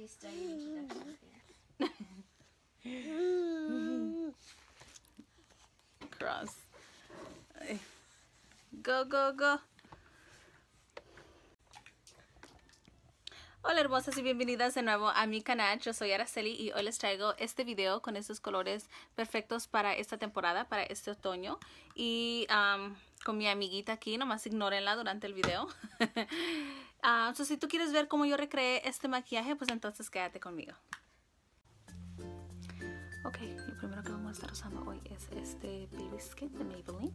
he's studying introduction dance. Cross. Go, go, go. Hola hermosas y bienvenidas de nuevo a mi canal. Yo soy Araceli y hoy les traigo este video con estos colores perfectos para esta temporada, para este otoño. Y con mi amiguita aquí, nomás ignórenla durante el video. uh, so si tú quieres ver cómo yo recreé este maquillaje, pues entonces quédate conmigo. Ok, lo primero que vamos a estar usando hoy es este Baby Skin de Maybelline.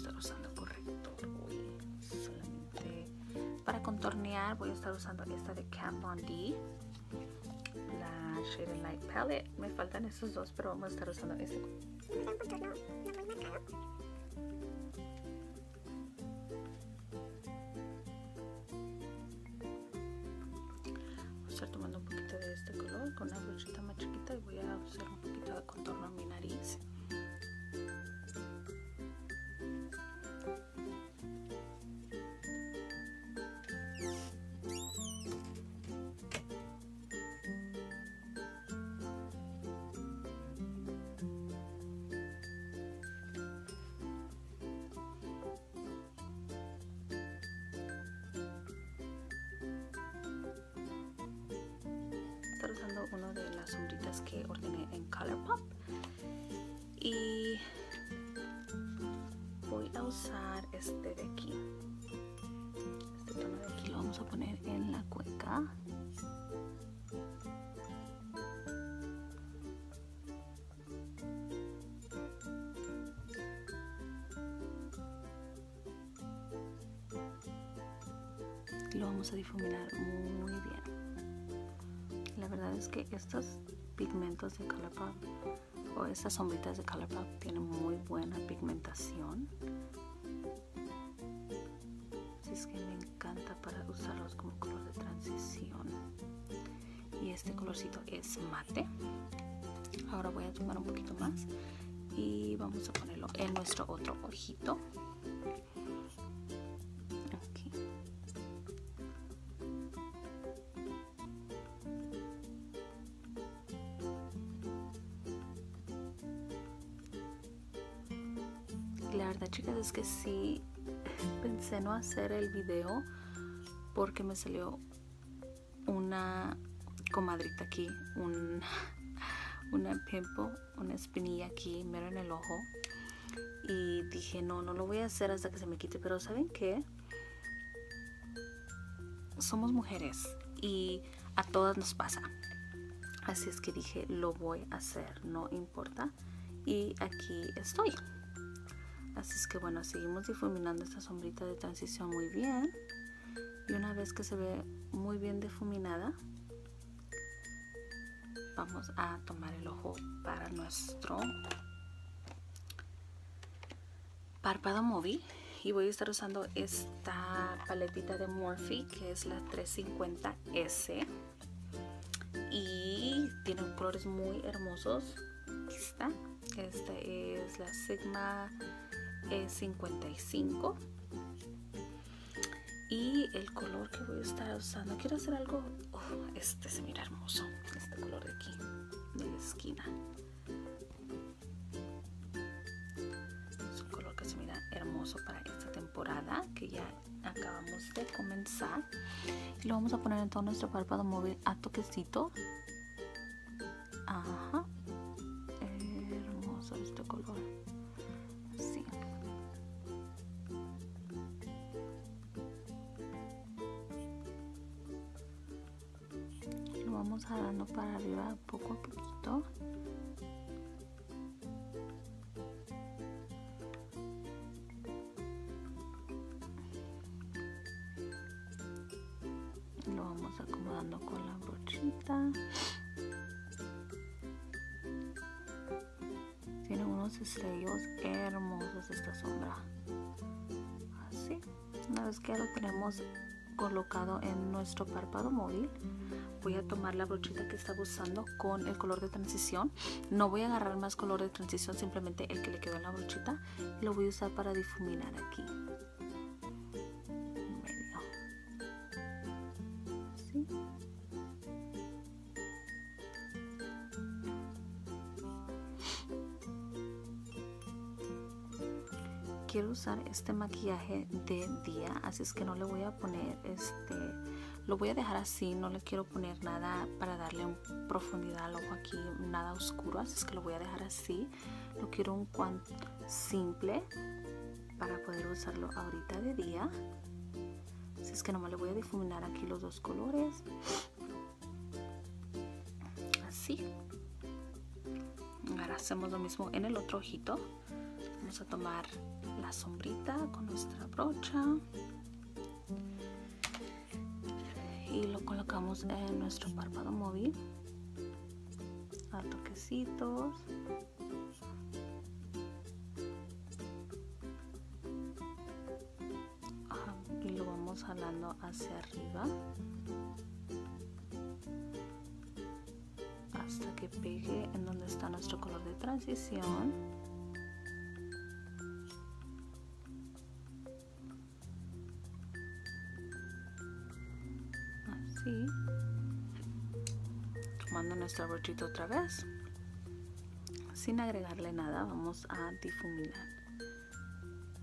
estar usando corrector hoy. Solamente para contornear voy a estar usando esta de Kat Von. La Shade Light Palette. Me faltan estos dos, pero vamos a estar usando este. Las sombritas que ordené en Colourpop y voy a usar este de aquí. Este tono de aquí lo vamos a poner en la cuenca y lo vamos a difuminar muy bien es que estos pigmentos de Colourpop o estas sombritas de Colourpop tienen muy buena pigmentación. Así es que me encanta para usarlos como color de transición. Y este colorcito es mate. Ahora voy a tomar un poquito más y vamos a ponerlo en nuestro otro ojito. Es que sí pensé no hacer el video porque me salió una comadrita aquí, un, una pimple, una espinilla aquí, mero en el ojo. Y dije, no, no lo voy a hacer hasta que se me quite. Pero ¿saben qué? Somos mujeres y a todas nos pasa. Así es que dije, lo voy a hacer, no importa. Y aquí estoy. Así es que bueno, seguimos difuminando esta sombrita de transición muy bien. Y una vez que se ve muy bien difuminada, vamos a tomar el ojo para nuestro párpado móvil. Y voy a estar usando esta paletita de Morphe, que es la 350S. Y tiene colores muy hermosos. Está. Esta es la Sigma E55 y el color que voy a estar usando quiero hacer algo este se mira hermoso este color de aquí de la esquina. Es un color que se mira hermoso para esta temporada que ya acabamos de comenzar. Y lo vamos a poner en todo nuestro párpado móvil a toquecito. Ajá. Hermoso este color vamos para arriba poco a poquito acomodando con la brochita. Tiene unos estrellos hermosos esta sombra. Así. Una vez que lo tenemos colocado en nuestro párpado móvil, voy a tomar la brochita que estaba usando con el color de transición. No voy a agarrar más color de transición, simplemente el que le quedó en la brochita. Lo voy a usar para difuminar aquí. Quiero usar este maquillaje de día así es que no le voy a poner este lo voy a dejar así no le quiero poner nada para darle un profundidad al ojo aquí nada oscuro así es que lo voy a dejar así. Lo quiero un cuanto simple para poder usarlo ahorita de día. Así es que nomás le voy a difuminar aquí los dos colores. Así. Ahora hacemos lo mismo en el otro ojito. Vamos a tomar la sombrita con nuestra brocha en nuestro párpado móvil. A toquecitos. Y lo vamos jalando hacia arriba. Hasta que pegue en donde está nuestro color de transición así tomando nuestra brochita otra vez. Sin agregarle nada vamos a difuminar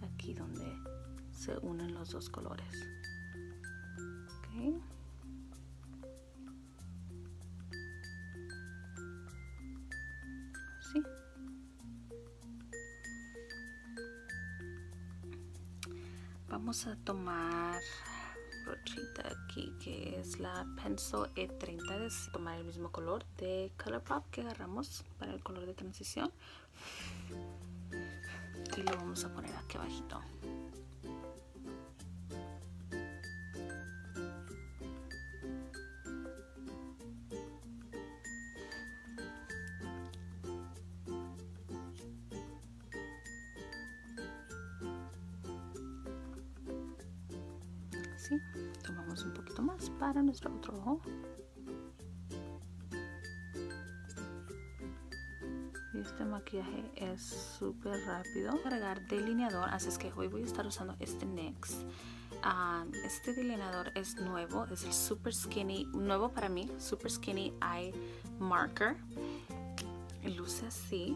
aquí donde se unen los dos colores. Okay. así vamos a tomar brochita aquí que es la Pencil E30 es tomar el mismo color de Colourpop que agarramos para el color de transición. Y lo vamos a poner aquí abajito tomamos un poquito más para nuestro otro ojo. Este maquillaje es súper rápido. Agregar delineador así es que hoy voy a estar usando este NYX um, este delineador es nuevo es el super skinny nuevo para mí super skinny eye marker. Luce así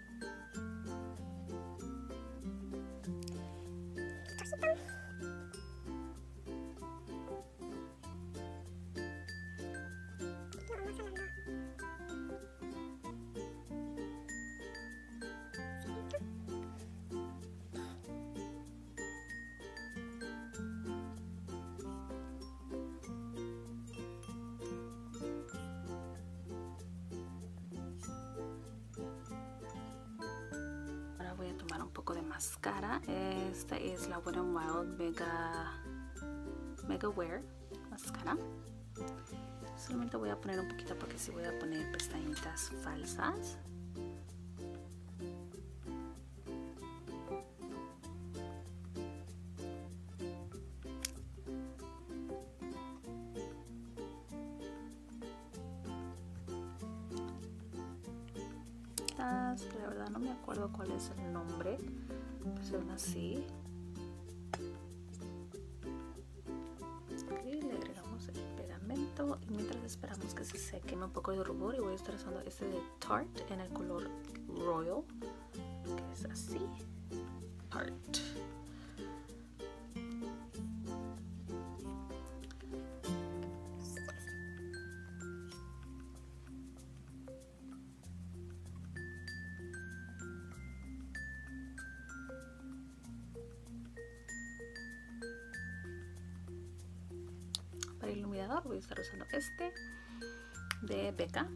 un poco de máscara. Esta es la Wet n Wild Mega, Mega Wear máscara. Solamente voy a poner un poquito porque si voy a poner pestañitas falsas. La verdad no me acuerdo cuál es el nombre son así. Le agregamos el pegamento y mientras esperamos que se seque un poco de rubor y voy a estar usando este de Tarte en el color Royal que es así. Tarte voy a estar usando este de Becca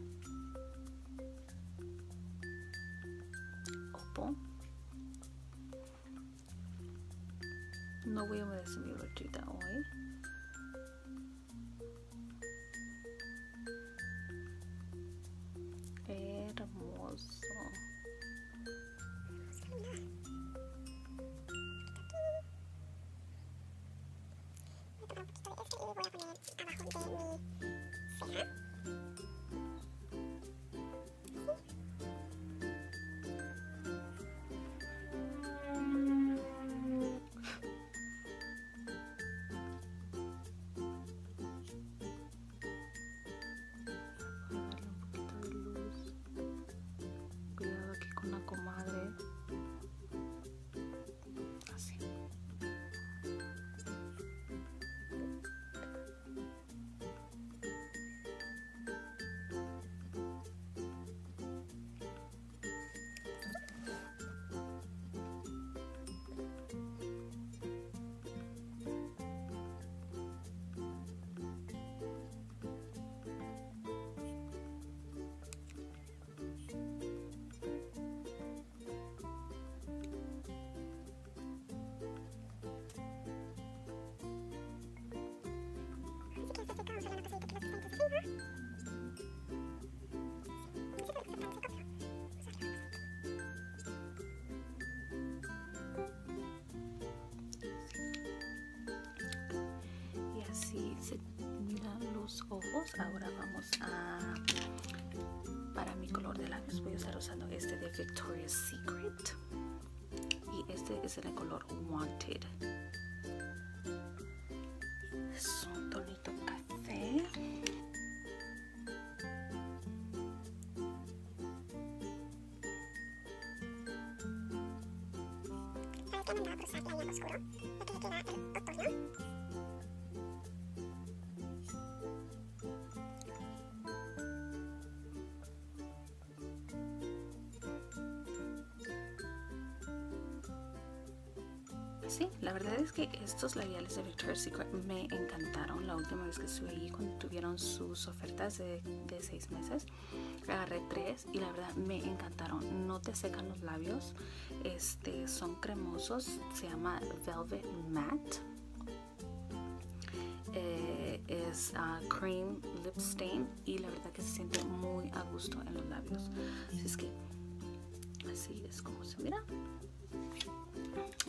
Oppo no voy a humedecer mi brochita hoy Y así se miran los ojos. Ahora vamos a... Para mi color de labios voy a estar usando este de Victoria's Secret. Y este es el color Wanted. Sí, la verdad es que estos labiales de Victoria's Secret me encantaron. La última vez que estuve allí cuando tuvieron sus ofertas de, de seis meses, agarré tres y la verdad me encantaron. No te secan los labios, este, son cremosos. Se llama Velvet Matte. Eh, es ah, cream lip stain y la verdad que se siente muy a gusto en los labios. Así es que así es como se mira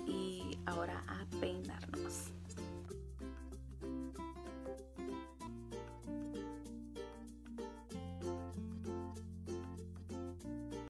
y ahora a peinarnos.